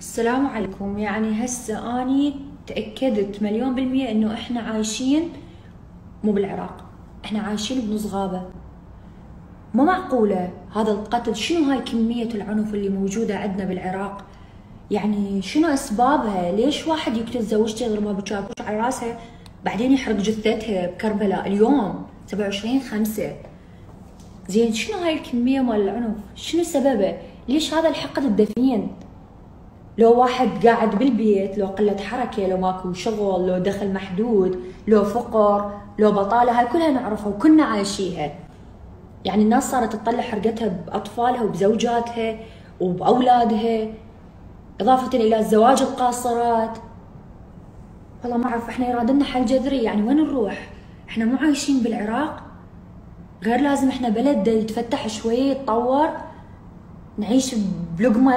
السلام عليكم. يعني هسه أني تأكدت مليون بالمية إنه إحنا عايشين مو بالعراق. إحنا عايشين بنص غابه مو معقولة هذا القتل شنو هاي كمية العنف اللي موجودة عندنا بالعراق؟ يعني شنو أسبابها؟ ليش واحد يقتل زوجته غير ما بتشاكوش على راسها بعدين يحرق جثتها بكربلاء اليوم 27 5 زين شنو هاي الكمية مال العنف؟ شنو سببه؟ ليش هذا الحقد الدفين؟ لو واحد قاعد بالبيت لو قلة حركة لو ماكو شغل لو دخل محدود لو فقر لو بطالة هاي كلها نعرفها وكنا عايشيها. يعني الناس صارت تطلع حرقتها بأطفالها وبزوجاتها وبأولادها إضافة إلى الزواج القاصرات. والله ما أعرف إحنا يرادلنا حل جذري. يعني وين نروح؟ إحنا مو عايشين بالعراق؟ غير لازم إحنا بلد يتفتح شوي يتطور نعيش بلقمة.